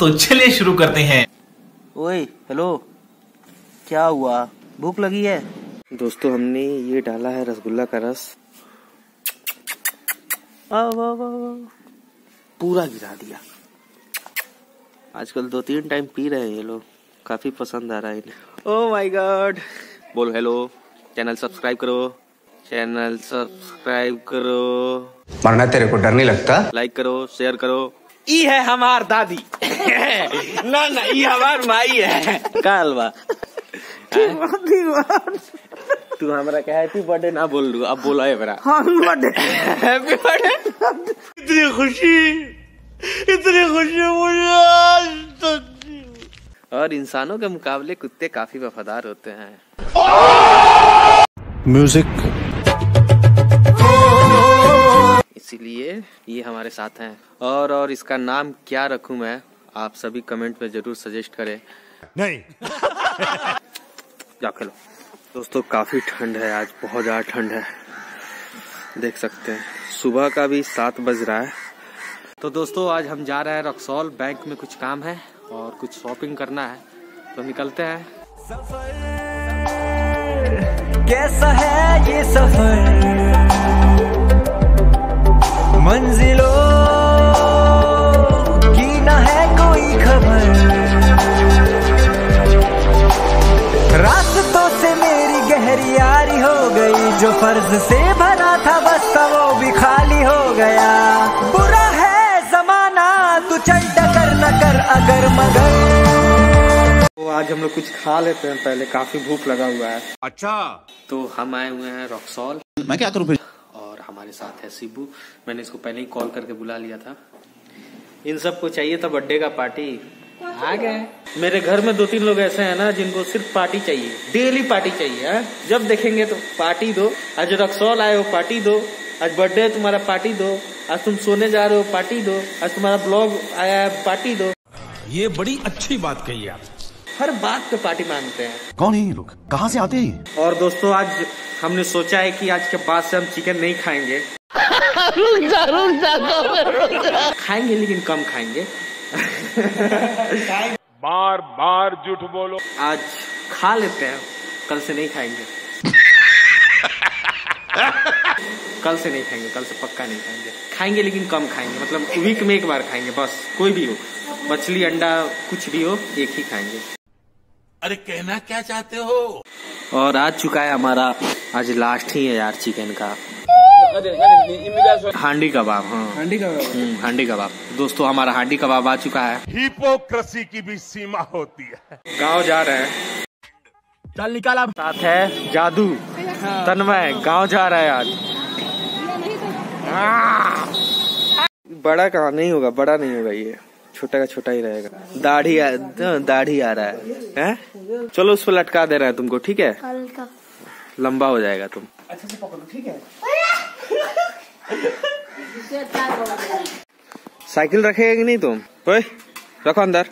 तो चलिए शुरू करते हैं। ओए हेलो। क्या हुआ? भूख लगी है? दोस्तों हमने ये डाला है रसगुल्ला का रस। पूरा गिरा दिया। आजकल दो तीन टाइम पी रहे हैं ये लोग। काफ़ी पसंद आ रहा है इन्हें। ओ माय गॉड बोलो हेलो। चैनल सब्सक्राइब करो। चैनल सब्सक्राइब करो। मरना तेरे को डर नहीं लगता? लाइक करो शेयर करो। ई है हमार दादी। ना ना ई हमार माई है। काल बा। तू हमरा कहे हैप्पी बर्थडे ना बोल लू अब बोला है मेरा हैप्पी बर्थडे इतनी खुशी इतनी खुशी मुझे आज तक। और इंसानों के मुकाबले कुत्ते काफ़ी वफादार होते हैं। म्यूज़िक इसीलिए ये हमारे साथ हैं। और और इसका नाम क्या रखूँ मैं आप सभी कमेंट में ज़रूर सजेस्ट करें। नहीं। जा खेलो। दोस्तों काफ़ी ठंड है आज बहुत ज़्यादा ठंड है। देख सकते हैं सुबह का भी सात बज रहा है। तो दोस्तों आज हम जा रहे हैं रक्सौल बैंक में कुछ काम है और कुछ शॉपिंग करना है। तो निकलते हैं। कैसा है ये सफ़र जो फ़र्ज़ से भरा था बस का वो भी खाली हो गया। बुरा है जमाना तू चल टकर न कर अगर मगर। तो आज हम लोग कुछ खा लेते हैं पहले काफ़ी भूख लगा हुआ है। अच्छा। तो हम आए हुए हैं रॉक्सॉल। मैं क्या करूँ और हमारे साथ है शिबू। मैंने इसको पहले ही कॉल करके बुला लिया था। इन सबको चाहिए था बर्थडे का पार्टी। आ गए। मेरे घर में दो तीन लोग ऐसे हैं ना जिनको सिर्फ़ पार्टी चाहिए डेली पार्टी चाहिए है? जब देखेंगे तो पार्टी दो। आज रक्सौल आए हो पार्टी दो। आज बर्थडे है तुम्हारा पार्टी दो। आज तुम सोने जा रहे हो पार्टी दो। आज तुम्हारा ब्लॉग आया है पार्टी दो। ये बड़ी अच्छी बात कही आप। हर बात पे पार्टी मांगते हैं। कौन है ये लोग? कहाँ से आते हैं और दोस्तों आज हमने सोचा है कि आज के बाद से हम चिकन नहीं खाएँगे। रुक जा, रुक जा, रुक जा। खाएँगे लेकिन कम खाएँगे। बार बार झूठ बोलो। आज खा लेते हैं। कल से नहीं खाएँगे। कल से नहीं खाएँगे कल से पक्का नहीं खाएँगे। खाएँगे लेकिन कम खाएँगे मतलब वीक में एक बार खाएँगे बस कोई भी हो। मछली अंडा कुछ भी हो एक ही खाएँगे। अरे कहना क्या चाहते हो? और आज चुका है हमारा आज लास्ट ही है यार चिकन का। हांडी कबाब हाँ। हांडी कबाब। हांडी कबाब। दोस्तों हमारा हांडी कबाब आ चुका है। हिपोक्रेसी की भी सीमा होती है। गाँव जा रहे हैं। चल निकाला साथ है जादू तन्मय। गाँव जा रहा है आज। बड़ा कहाँ नहीं होगा बड़ा नहीं होगा ये। छोटा का छोटा ही रहेगा। दाढ़ी दाढ़ी आ रहा है। हैं? चलो उस पर लटका दे रहे हैं तुमको ठीक है? लंबा हो जाएगा तुम। साइकिल रखेगा कि नहीं तुम? ओए रखो अंदर।